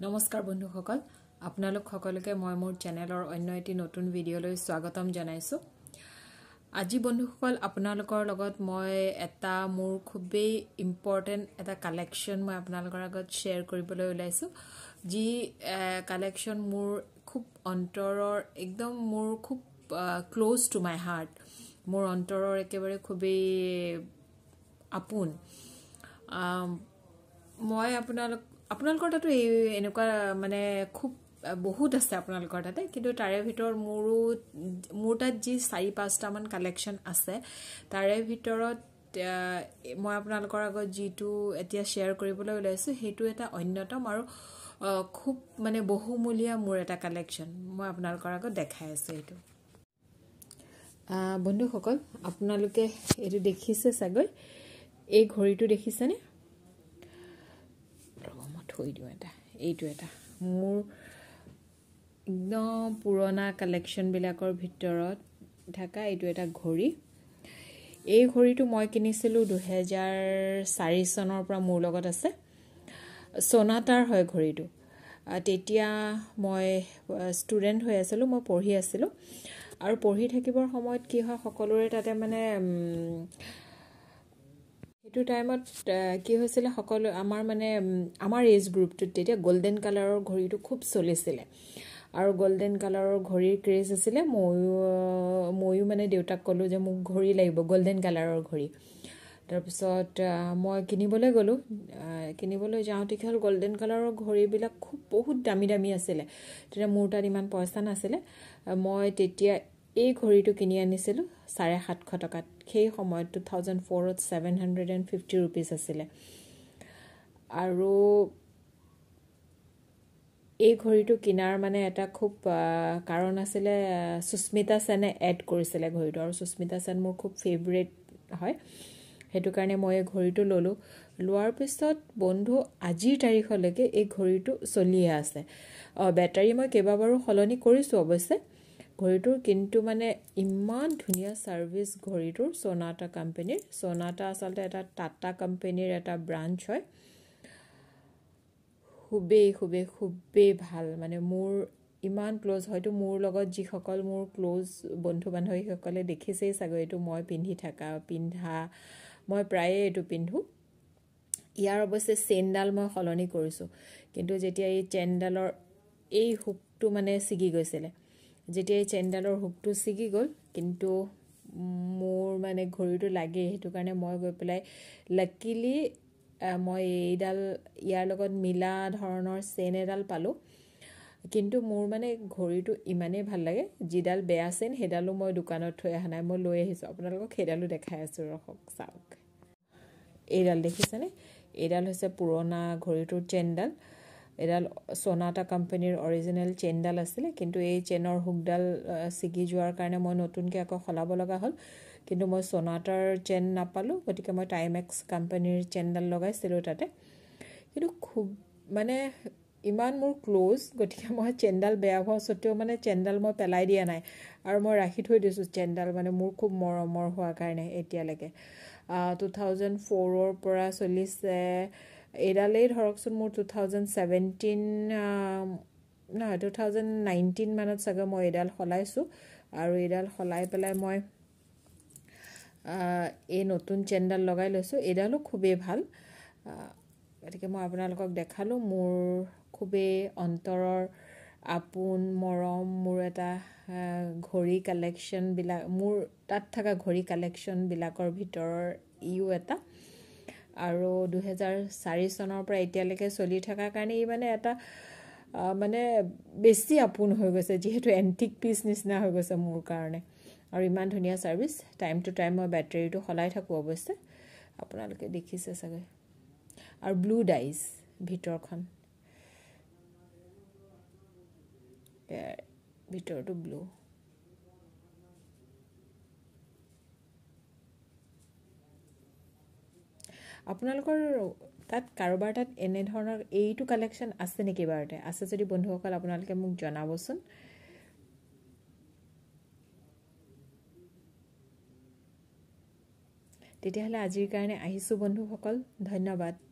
নমস্কাৰ বন্ধুসকল আপোনালোক সকলোকে মই মোৰ চেনেলৰ অন্য এটি নতুন ভিডিঅ'লৈ স্বাগতম জনাইছোঁ। আজি বন্ধুসকল আপোনালোকৰ লগত মই এটা মোৰ খুবেই ইম্পৰ্টেণ্ট এটা কালেকশ্যন মই আপোনালোকৰ আগত শ্বেয়াৰ কৰিবলৈ ওলাইছোঁ। যি কালেকশ্যন মোৰ খুব অন্তৰৰ একদম মোৰ খুব ক্ল'জ টু মাই হাৰ্ট মোৰ অন্তৰৰ একেবাৰে খুবেই আপোন। মই আপোনালোক আপোনালোকৰ তাতো এই এনেকুৱা মানে খুব বহুত আছে আপোনালোকৰ তাতে কিন্তু তাৰে ভিতৰত মোৰো মোৰ তাত যি চাৰি পাঁচটামান কালেকশ্যন আছে তাৰে ভিতৰত মই আপোনালোকৰ আগত যিটো এতিয়া শ্বেয়াৰ কৰিবলৈ ওলাইছোঁ সেইটো এটা অন্যতম আৰু খুব মানে বহুমূলীয়া মোৰ এটা কালেকশ্যন মই আপোনালোকৰ আগত দেখাই আছোঁ এইটো। বন্ধুসকল আপোনালোকে এইটো দেখিছে চাগৈ? এই ঘড়ীটো দেখিছেনে? থৈ দিওঁ এটা এইটো এটা। মোৰ একদম পুৰণা কালেকশ্যনবিলাকৰ ভিতৰত থকা এইটো এটা ঘড়ী। এই ঘড়ীটো মই কিনিছিলোঁ দুহেজাৰ চাৰি চনৰ পৰা মোৰ লগত আছে। চনাটাৰ হয় ঘড়ীটো। তেতিয়া মই ষ্টুডেণ্ট হৈ আছিলোঁ মই পঢ়ি আছিলোঁ। আৰু পঢ়ি থাকিবৰ সময়ত কি হয় সকলোৰে তাতে মানে সেইটো টাইমত কি হৈছিলে সকলো আমাৰ মানে আমাৰ এজ গ্ৰুপটোত তেতিয়া গল্ডেন কালাৰৰ ঘড়ীটো খুব চলিছিলে। আৰু গল্ডেন কালাৰৰ ঘড়ীৰ ক্ৰেজ আছিলে ময়ো ময়ো মানে দেউতাক ক'লোঁ যে মোক ঘড়ী লাগিব গল্ডেন কালাৰৰ ঘড়ী। তাৰপিছত মই কিনিবলৈ গ'লোঁ কিনিবলৈ যাওঁতে কি হ'ল গল্ডেন কালাৰৰ ঘড়ীবিলাক খুব বহুত দামী দামী আছিলে। তেতিয়া মোৰ তাত ইমান পইচা নাছিলে। মই তেতিয়া এই ঘড়ীটো কিনি আনিছিলোঁ চাৰে সাতশ টকাত। সেই সময়ত টু থাউজেণ্ড ফ'ৰত seven hundred and fifty rupees আছিলে। আৰু এই ঘড়ীটো কিনাৰ মানে এটা খুব কাৰণ আছিলে সুস্মিতা সেনে এড কৰিছিলে ঘড়ীটো। আৰু সুস্মিতা সেন মোৰ খুব ফেভৰেট হয়। সেইটো কাৰণে মই এই ঘড়ীটো ল'লোঁ। লোৱাৰ পিছত বন্ধু আজিৰ তাৰিখলৈকে এই ঘড়ীটো চলিয়ে আছে। বেটাৰী মই কেইবাবাৰো সলনি কৰিছোঁ অৱশ্যে। ঘড়ীটোৰ কিন্তু মানে ইমান ধুনীয়া ছাৰ্ভিচ ঘড়ীটোৰ সোনাটা কোম্পেনীৰ সোনাটা আচলতে এটা টাটা কোম্পেনীৰ এটা ব্ৰাঞ্চ হয়। খুবেই খুবেই খুবেই ভাল। মানে মোৰ ইমান ক্ল'জ হয়তো মোৰ লগত যিসকল মোৰ ক্ল'জ বন্ধু বান্ধৱীসকলে দেখিছেই চাগৈ এইটো মই পিন্ধি থকা পিন্ধা মই প্ৰায়ে এইটো পিন্ধোঁ। ইয়াৰ অৱশ্যে চেইনডাল মই সলনি কৰিছোঁ। কিন্তু যেতিয়া এই চেইনডালৰ এই হুকটো মানে ছিগি গৈছিলে। যেতিয়া এই চেইনডালৰ হুকটো ছিগি গ'ল কিন্তু মোৰ মানে ঘড়ীটো লাগেই সেইটো কাৰণে মই গৈ পেলাই লাকিলি মই এইডাল ইয়াৰ লগত মিলা ধৰণৰ চেইন এডাল পালোঁ। কিন্তু মোৰ মানে ঘড়ীটো ইমানেই ভাল লাগে যিডাল বেয়া চেইন সেইডালো মই দোকানত থৈ অহা নাই মই লৈ আহিছোঁ। আপোনালোকক সেইডালো দেখাই আছোঁ ৰখক চাওক। এইডাল দেখিছেনে? এইডাল হৈছে পুৰণা ঘড়ীটোৰ চেইনডাল এডাল সোনাটা কোম্পানীৰ অৰিজিনেল চেইনডাল আছিলে কিন্তু এই চেইনৰ হুকডাল ছিগি যোৱাৰ কাৰণে মই নতুনকৈ আকৌ সলাব লগা হ'ল। কিন্তু মই সোনাটাৰ চেইন নাপালোঁ গতিকে মই টাইমেক্স কোম্পানীৰ চেইনডাল লগাইছিলোঁ তাতে। কিন্তু খুব মানে ইমান মোৰ ক্ল'জ গতিকে মই চেইনডাল বেয়া হোৱা স্বত্তেও মানে চেইনডাল মই পেলাই দিয়া নাই। আৰু মই ৰাখি থৈ দিছোঁ চেইনডাল মানে মোৰ খুব মৰমৰ হোৱাৰ কাৰণে এতিয়ালৈকে। টু থাউজেণ্ড ফ'ৰৰ পৰা চলিছে এইডালেই ধৰকচোন মোৰ টু থাউজেণ্ড ছেভেণ্টিন নহয় টু থাউজেণ্ড নাইনটিন মানত চাগৈ মই এইডাল সলাইছোঁ। আৰু এইডাল সলাই পেলাই মই এই নতুন চেইনডাল লগাই লৈছোঁ। এইডালো খুবেই ভাল। গতিকে মই আপোনালোকক দেখালোঁ। মোৰ খুবেই অন্তৰৰ আপোন মৰম মোৰ এটা ঘড়ী কালেকশ্যনবিলাক মোৰ তাত থকা ঘড়ী কালেকশ্যনবিলাকৰ ভিতৰৰ ইও এটা। আৰু দুহেজাৰ চাৰি চনৰ পৰা এতিয়ালৈকে চলি থকাৰ কাৰণে ই মানে এটা মানে বেছি আপোন হৈ গৈছে যিহেতু এণ্টিক পিচ নিচিনা হৈ গৈছে মোৰ কাৰণে। আৰু ইমান ধুনীয়া ছাৰ্ভিচ টাইম টু টাইম মই বেটেৰীটো সলাই থাকোঁ অৱশ্যে। আপোনালোকে দেখিছে চাগৈ। আৰু ব্লু ডাইজ ভিতৰখন। ভিতৰটো ব্লু আপোনালোকৰ তাত কাৰোবাৰ তাত এনেধৰণৰ এইটো কালেকশ্যন আছে নেকি বাৰুতে? আছে যদি বন্ধুসকল আপোনালোকে মোক জনাবচোন। তেতিয়াহ'লে আজিৰ কাৰণে আহিছোঁ বন্ধুসকল। ধন্যবাদ।